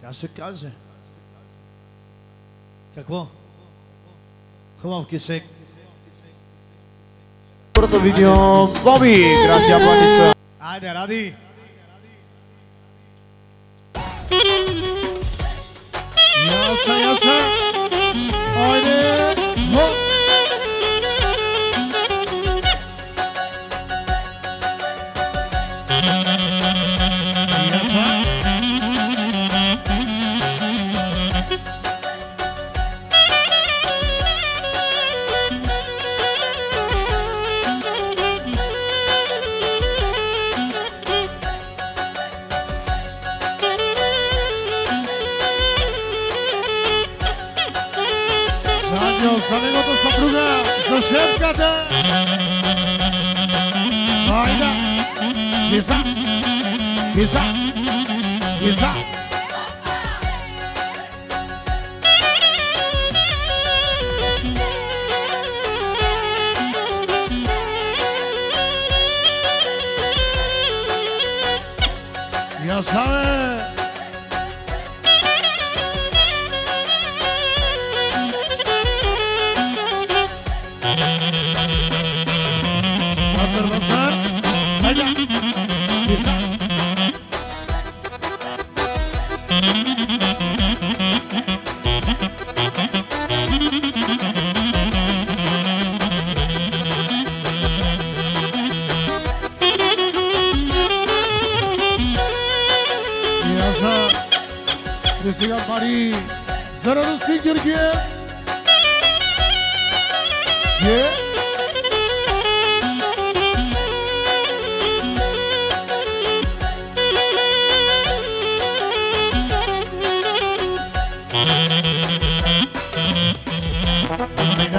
Тя се каже. Какво? Хубав кичек. Доброто видео, Боби, град Ябланица. Айде, ради! Яса, яса! Айде! Żadnią samego to sapruga, zasięga te! Ajda! Giza! Giza! Giza! Ya sabes जिसका पारी ज़रूर सी गिर गए ये Oh.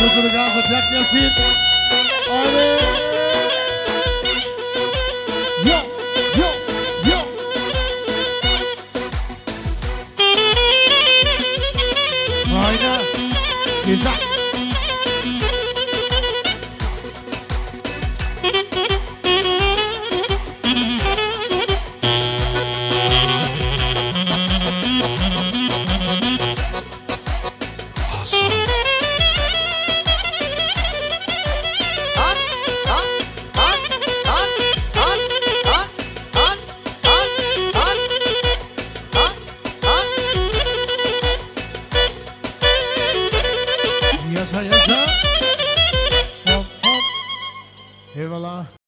Gözünü gazı plak yazın. Haydi. Yo, yo, yo. Né? Yes, yes, yes. Hop. Eva lá.